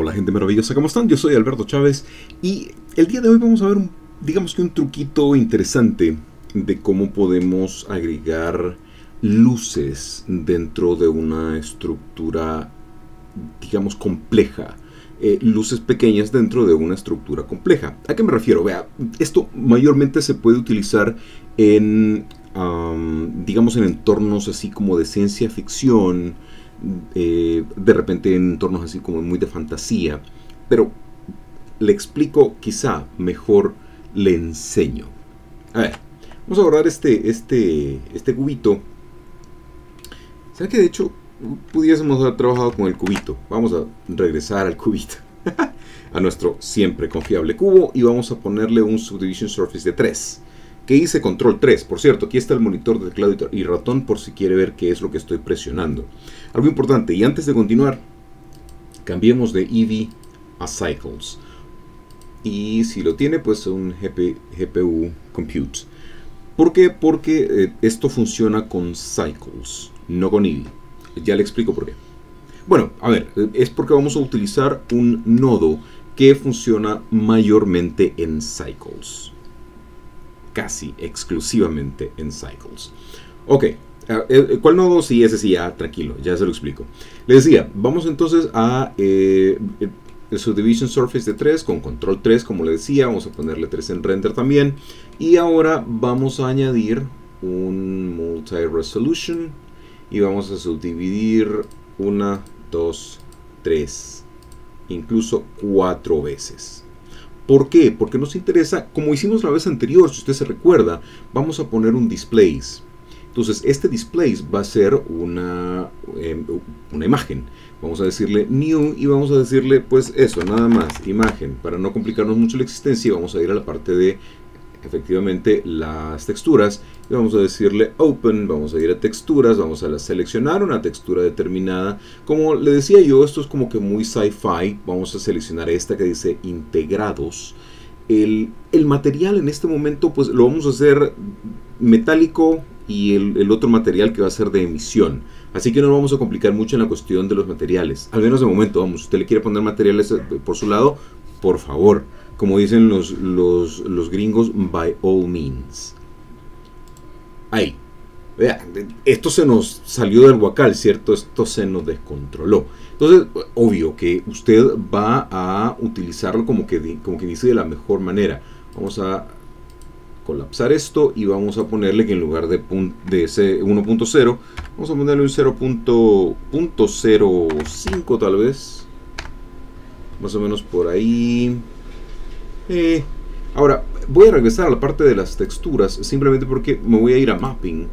Hola gente maravillosa, ¿cómo están? Yo soy Alberto Chávez y el día de hoy vamos a ver, un, digamos que un truquito interesante de cómo podemos agregar luces dentro de una estructura, digamos, compleja. Eh, luces pequeñas dentro de una estructura compleja. ¿A qué me refiero? Vea, esto mayormente se puede utilizar en, digamos, en entornos así como de ciencia ficción, eh, de repente en entornos así como muy de fantasía, pero le explico quizá mejor le enseño. A ver, vamos a guardar este, este, este cubito. ¿Sabe que de hecho pudiésemos haber trabajado con el cubito? Vamos a regresar al cubito. a nuestro siempre confiable cubo y vamos a ponerle un Subdivision Surface de 3 que hice control 3. Por cierto, aquí está el monitor de teclado y ratón por si quiere ver qué es lo que estoy presionando. Algo importante, y antes de continuar, cambiemos de EV a Cycles. Y si lo tiene, pues un GPU Compute. ¿Por qué? Porque eh, esto funciona con Cycles, no con EV. Ya le explico por qué. Bueno, a ver, es porque vamos a utilizar un nodo que funciona mayormente en Cycles casi exclusivamente en Cycles. Ok, eh, eh, ¿cuál nodo? Sí, ese sí, ya, tranquilo, ya se lo explico. Le decía, vamos entonces a eh, el Subdivision Surface de 3 con control 3, como le decía, vamos a ponerle 3 en render también. Y ahora vamos a añadir un multi-resolution y vamos a subdividir una, dos, tres, incluso cuatro veces. ¿Por qué? Porque nos interesa, como hicimos la vez anterior, si usted se recuerda, vamos a poner un displays. Entonces, este displays va a ser una, em, una imagen. Vamos a decirle new y vamos a decirle, pues eso, nada más, imagen. Para no complicarnos mucho la existencia, vamos a ir a la parte de efectivamente las texturas y vamos a decirle open, vamos a ir a texturas, vamos a seleccionar una textura determinada. Como le decía yo, esto es como que muy sci-fi, vamos a seleccionar esta que dice integrados. El, material en este momento pues lo vamos a hacer metálico y el, otro material que va a ser de emisión. Así que no vamos a complicar mucho en la cuestión de los materiales. Al menos de momento, vamos, usted le quiere poner materiales eh, por su lado, por favor como dicen los, los, gringos, by all means. Ahí. Vea, esto se nos salió del guacal, ¿cierto? Esto se nos descontroló. Entonces, obvio que usted va a utilizarlo como que, como que dice de la mejor manera. Vamos a colapsar esto y vamos a ponerle que en lugar de, de ese 1.0, vamos a ponerle un 0.05 tal vez. Más o menos por ahí. Eh, ahora, voy a regresar a la parte de las texturas simplemente porque me voy a ir a mapping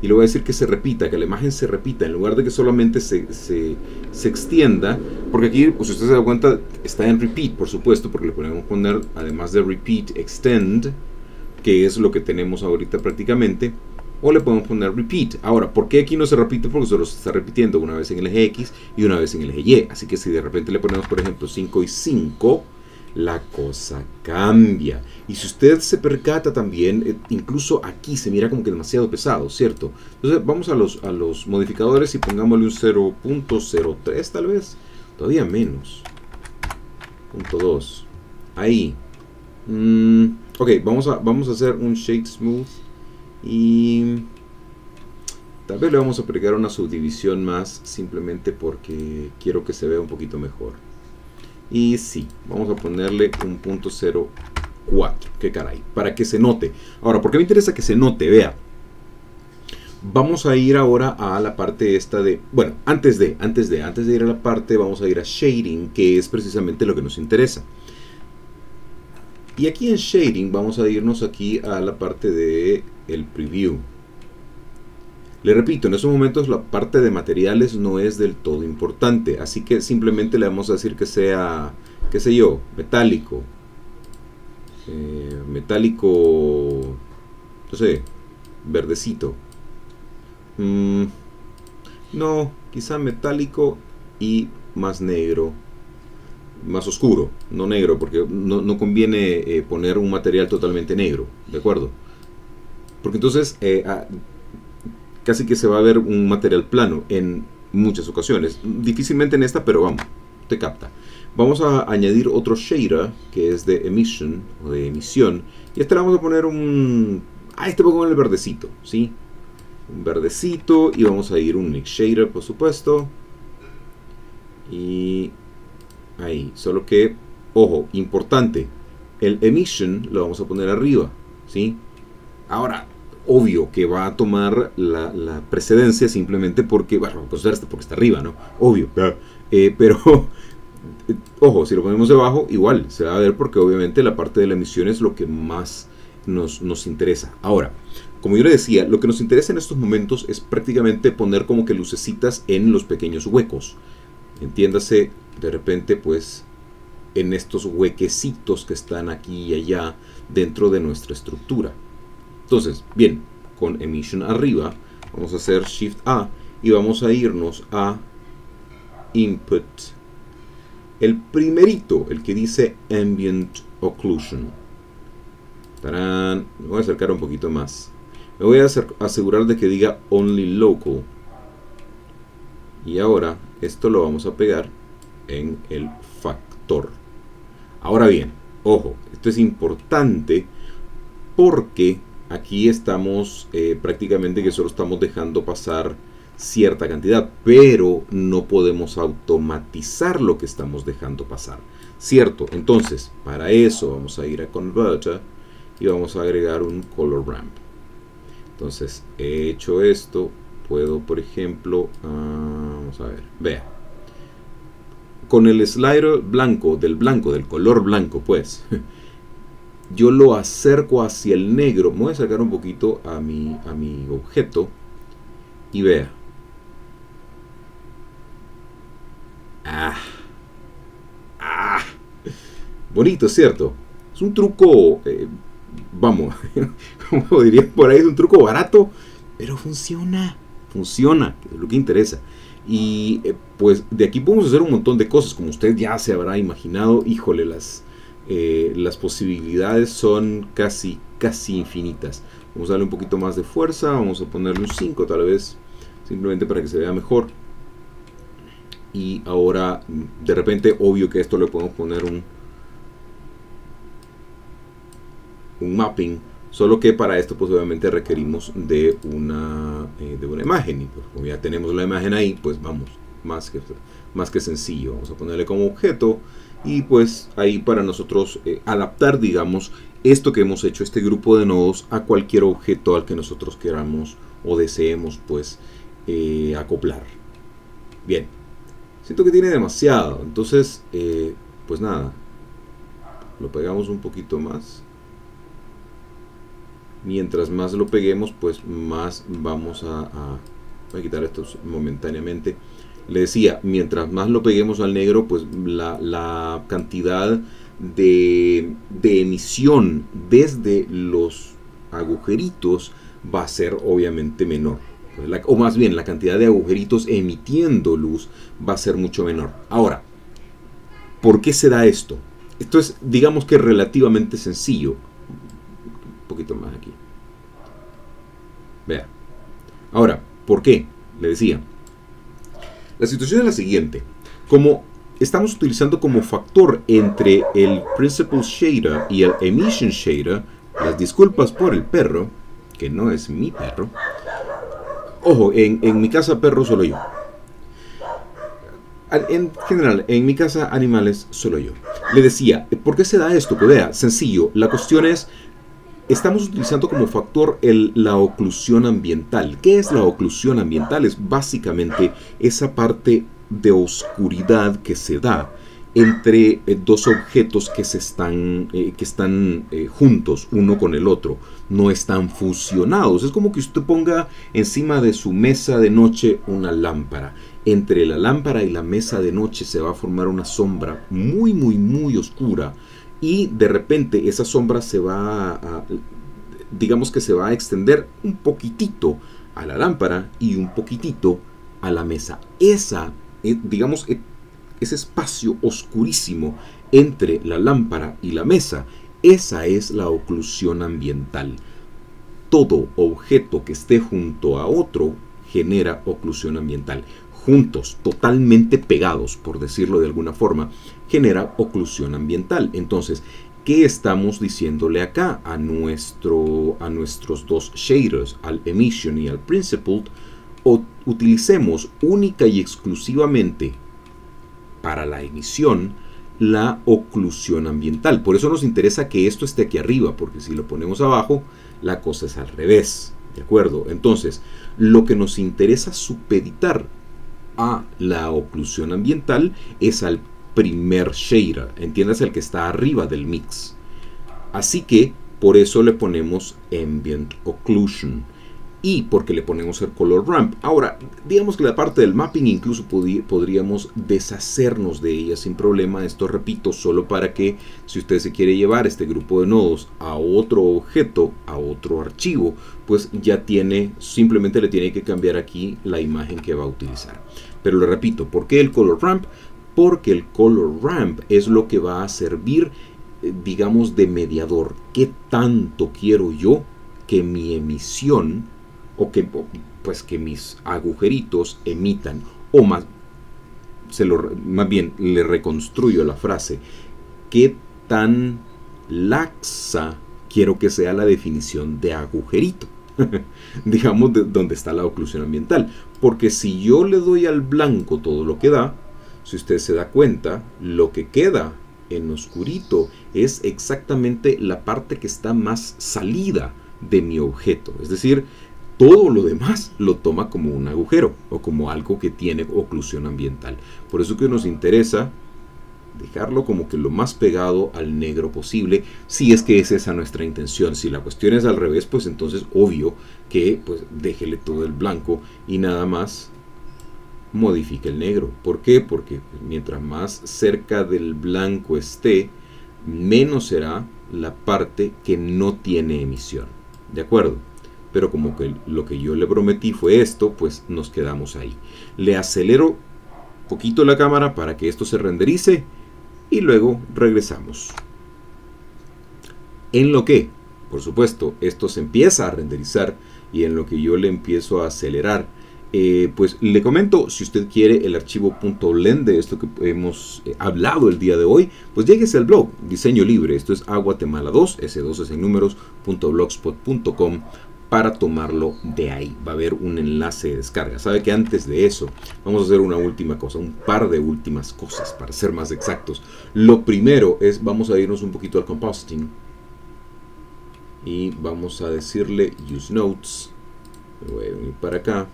y le voy a decir que se repita, que la imagen se repita en lugar de que solamente se, se, se extienda, porque aquí, pues si usted se da cuenta, está en repeat, por supuesto, porque le podemos poner, además de repeat, extend, que es lo que tenemos ahorita prácticamente, o le podemos poner repeat. Ahora, ¿por qué aquí no se repite? Porque solo se está repitiendo una vez en el eje X y una vez en el eje Y. Así que si de repente le ponemos, por ejemplo, 5 y 5, la cosa cambia. Y si usted se percata también, eh, incluso aquí se mira como que demasiado pesado, ¿cierto? Entonces vamos a los, a los modificadores y pongámosle un 0.03 tal vez, todavía menos. Punto 2. Ahí. Mm, ok, vamos a, vamos a hacer un shade smooth y tal vez le vamos a pegar una subdivisión más simplemente porque quiero que se vea un poquito mejor. Y sí, vamos a ponerle un punto 04. Qué caray, para que se note. Ahora, ¿por qué me interesa que se note? Vea. Vamos a ir ahora a la parte esta de... Bueno, antes de, antes de, antes de ir a la parte, vamos a ir a Shading, que es precisamente lo que nos interesa. Y aquí en Shading vamos a irnos aquí a la parte de el Preview. Le repito, en esos momentos la parte de materiales no es del todo importante, así que simplemente le vamos a decir que sea, qué sé yo, metálico. Eh, metálico, no sé, verdecito. Mm, no, quizá metálico y más negro, más oscuro, no negro, porque no, conviene eh, poner un material totalmente negro, ¿de acuerdo? Porque entonces eh, casi que se va a ver un material plano en muchas ocasiones. Difícilmente en esta, pero vamos, te capta. vamos a añadir otro shader que es de emission o de emisión. Y este le vamos a poner un... Ah, este pongo el verdecito, ¿sí? Un verdecito y vamos a ir un mix shader, por supuesto. Y ahí, solo que, ojo, importante, el emission lo vamos a poner arriba, ¿sí? Ahora, obvio que va a tomar la, precedencia simplemente porque, bueno, pues porque está arriba, ¿no? Obvio. Eh, pero, ojo, si lo ponemos debajo, igual se va a ver porque obviamente la parte de la emisión es lo que más nos, nos interesa. Ahora, como yo le decía, lo que nos interesa en estos momentos es prácticamente poner como que lucecitas en los pequeños huecos. Entiéndase, de repente, pues, en estos huequecitos que están aquí y allá dentro de nuestra estructura. Entonces, bien, con emission arriba, vamos a hacer Shift A y vamos a irnos a Input. El primerito, el que dice Ambient Occlusion. Me voy a acercar un poquito más. Me voy a asegurar de que diga Only Local. Y ahora, esto lo vamos a pegar en el factor. Ahora bien, ojo, esto es importante porque Aquí estamos eh, prácticamente que solo estamos dejando pasar cierta cantidad, pero no podemos automatizar lo que estamos dejando pasar. ¿Cierto? Entonces, para eso vamos a ir a Converter y vamos a agregar un Color Ramp. Entonces, he hecho esto, puedo, por ejemplo, ah, vamos a ver, vea. Con el slider blanco, del blanco, del color blanco, pues, yo lo acerco hacia el negro. voy a sacar un poquito a mi, a mi objeto y vea. Ah. Ah. Bonito, ¿cierto? Es un truco, eh, vamos, como diría por ahí, es un truco barato, pero funciona, funciona, es lo que interesa. Y eh, pues de aquí podemos hacer un montón de cosas, como usted ya se habrá imaginado, híjole, las, eh, las posibilidades son casi, casi infinitas. Vamos a darle un poquito más de fuerza, vamos a ponerle un 5 tal vez, simplemente para que se vea mejor. Y ahora, de repente, obvio que esto le podemos poner un, un mapping, solo que para esto pues obviamente requerimos de una, eh, de una imagen. Y pues como ya tenemos la imagen ahí, pues vamos, más que, más que sencillo. Vamos a ponerle como objeto y pues ahí para nosotros eh, adaptar, digamos, esto que hemos hecho, este grupo de nodos, a cualquier objeto al que nosotros queramos o deseemos pues eh, acoplar. Bien, siento que tiene demasiado, entonces eh, pues nada, lo pegamos un poquito más. Mientras más lo peguemos, pues más vamos a, a voy a quitar esto momentáneamente le decía, mientras más lo peguemos al negro, pues la, cantidad de, emisión desde los agujeritos va a ser obviamente menor. o más bien, la cantidad de agujeritos emitiendo luz va a ser mucho menor. Ahora, ¿por qué se da esto? Esto es, digamos que relativamente sencillo. Un poquito más aquí. Vea. Ahora, ¿por qué? Le decía, la situación es la siguiente. Como estamos utilizando como factor entre el Principal Shader y el Emission Shader, las disculpas por el perro, que no es mi perro. Ojo, en, en mi casa perro solo yo. En general, en mi casa animales solo yo. Le decía, ¿por qué se da esto? Que vea, sencillo, la cuestión es estamos utilizando como factor la oclusión ambiental. ¿Qué es la oclusión ambiental? Es básicamente esa parte de oscuridad que se da entre eh, dos objetos que, se están, eh, que están eh, juntos uno con el otro, no están fusionados. Es como que usted ponga encima de su mesa de noche una lámpara. Entre la lámpara y la mesa de noche se va a formar una sombra muy, muy, muy oscura y de repente esa sombra se va a, digamos que se va a extender un poquitito a la lámpara y un poquitito a la mesa. Esa, eh, digamos, eh, ese espacio oscurísimo entre la lámpara y la mesa, esa es la oclusión ambiental. Todo objeto que esté junto a otro genera oclusión ambiental. Juntos, totalmente pegados, por decirlo de alguna forma, genera oclusión ambiental. Entonces, ¿qué estamos diciéndole acá a, nuestro, a nuestros dos shaders, al emission y al principled? O utilicemos única y exclusivamente para la emisión la oclusión ambiental. Por eso nos interesa que esto esté aquí arriba, porque si lo ponemos abajo, la cosa es al revés. ¿De acuerdo? Entonces, lo que nos interesa supeditar a la oclusión ambiental es al primer shader, entiendas el que está arriba del mix. Así que por eso le ponemos ambient occlusion y porque le ponemos el color ramp. Ahora, digamos que la parte del mapping incluso podríamos deshacernos de ella sin problema. Esto repito, solo para que si usted se quiere llevar este grupo de nodos a otro objeto, a otro archivo, pues ya tiene, simplemente le tiene que cambiar aquí la imagen que va a utilizar. Pero le repito, ¿por qué el color ramp? Porque el color ramp es lo que va a servir, eh, digamos, de mediador. ¿Qué tanto quiero yo que mi emisión o que, pues, que mis agujeritos emitan? O más, se lo, más bien le reconstruyo la frase. ¿Qué tan laxa quiero que sea la definición de agujerito? digamos, de donde está la oclusión ambiental. Porque si yo le doy al blanco todo lo que da, si usted se da cuenta, lo que queda en oscurito es exactamente la parte que está más salida de mi objeto. Es decir, todo lo demás lo toma como un agujero o como algo que tiene oclusión ambiental. Por eso que nos interesa dejarlo como que lo más pegado al negro posible, si es que es esa nuestra intención. Si la cuestión es al revés, pues entonces obvio que pues déjele todo el blanco y nada más modifique el negro. ¿Por qué? Porque mientras más cerca del blanco esté, menos será la parte que no tiene emisión. ¿De acuerdo? Pero como que lo que yo le prometí fue esto, pues nos quedamos ahí. Le acelero poquito la cámara para que esto se renderice y luego regresamos. En lo que, por supuesto, esto se empieza a renderizar y en lo que yo le empiezo a acelerar, eh, pues le comento, si usted quiere el archivo .blend de esto que hemos eh, hablado el día de hoy, pues lléguese al blog, diseño libre, esto es Aguatemala 2, S2 es en números, .blogspot.com para tomarlo de ahí. Va a haber un enlace de descarga. Sabe que antes de eso vamos a hacer una última cosa, un par de últimas cosas para ser más exactos. Lo primero es, vamos a irnos un poquito al compositing y vamos a decirle use notes. voy a venir para acá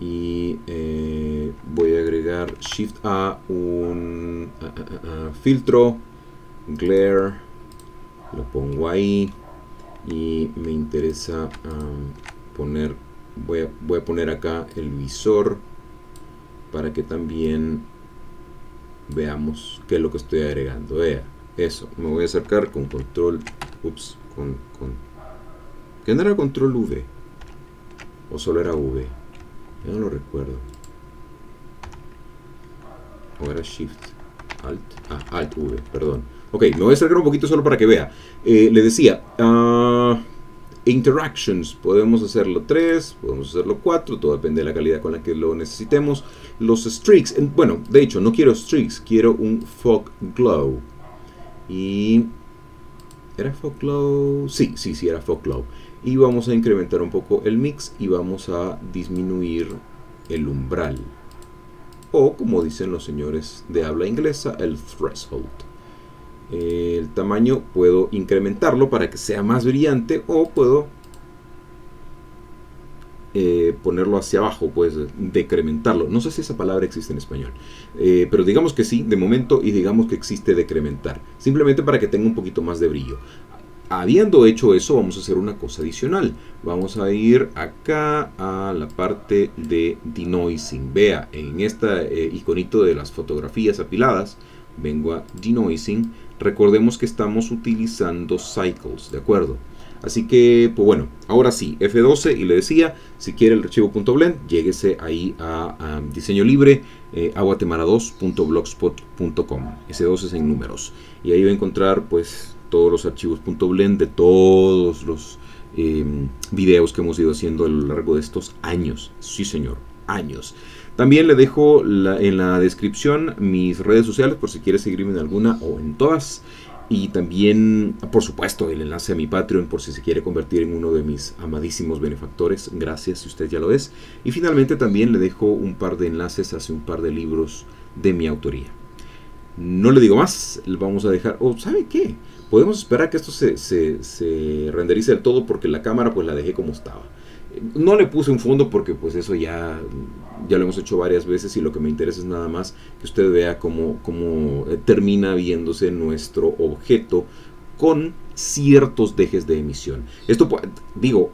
y eh, voy a agregar shift a un filtro glare lo pongo ahí y me interesa poner voy a, voy a poner acá el visor para que también veamos qué es lo que estoy agregando vea eso me voy a acercar con control ups con, con ¿qué no era control V? o solo era V yo no lo recuerdo o era shift alt ah alt V perdón Ok, me voy a acercar un poquito solo para que vea. Eh, le decía, uh, interactions, podemos hacerlo 3, podemos hacerlo 4, todo depende de la calidad con la que lo necesitemos. Los streaks, bueno, de hecho, no quiero streaks, quiero un fog glow. Y... ¿Era fog glow? Sí, sí, sí, era fog glow. Y vamos a incrementar un poco el mix y vamos a disminuir el umbral. O, como dicen los señores de habla inglesa, el threshold el tamaño puedo incrementarlo para que sea más brillante o puedo eh, ponerlo hacia abajo, pues decrementarlo. No sé si esa palabra existe en español, eh, pero digamos que sí, de momento, y digamos que existe decrementar, simplemente para que tenga un poquito más de brillo. Habiendo hecho eso, vamos a hacer una cosa adicional. Vamos a ir acá a la parte de denoising. Vea, en este iconito de las fotografías apiladas, vengo a denoising recordemos que estamos utilizando cycles, ¿de acuerdo? Así que, pues bueno, ahora sí, F12 y le decía, si quiere el archivo .blend, lléguese ahí a, diseño libre, eh, aguatemara2.blogspot.com. S2 es en números. Y ahí va a encontrar pues todos los archivos .blend de todos los em, videos que hemos ido haciendo a lo largo de estos años. Sí, señor. años. También le dejo en la descripción mis redes sociales por si quieres seguirme en alguna o en todas. Y también, por supuesto, el enlace a mi Patreon por si se quiere convertir en uno de mis amadísimos benefactores. Gracias si usted ya lo es. Y finalmente también le dejo un par de enlaces hacia un par de libros de mi autoría. No le digo más, vamos a dejar... ¿O sabe qué? Podemos esperar que esto se, se, renderice del todo porque la cámara pues la dejé como estaba. No le puse un fondo porque pues eso ya, ya lo hemos hecho varias veces y lo que me interesa es nada más que usted vea cómo, cómo eh, termina viéndose nuestro objeto con ciertos dejes de emisión. Esto, digo,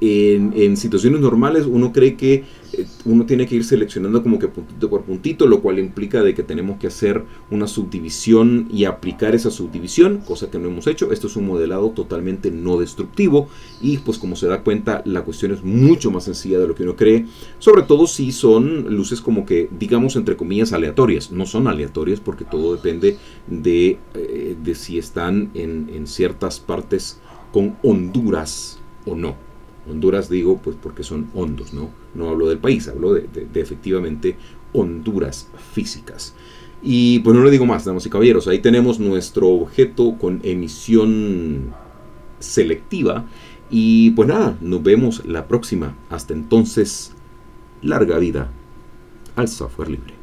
en, situaciones normales uno cree que eh, uno tiene que ir seleccionando como que puntito por puntito, lo cual implica de que tenemos que hacer una subdivisión y aplicar esa subdivisión, cosa que no hemos hecho. Esto es un modelado totalmente no destructivo y pues como se da cuenta la cuestión es mucho más sencilla de lo que uno cree, sobre todo si son luces como que digamos entre comillas aleatorias. No son aleatorias porque todo depende de, eh, de si están en, en ciertas partes con honduras o no. Honduras digo pues porque son hondos, ¿no? No hablo del país, hablo de, efectivamente honduras físicas. Y pues no le digo más, damas y caballeros, ahí tenemos nuestro objeto con emisión selectiva. Y pues nada, nos vemos la próxima. Hasta entonces, larga vida al software libre.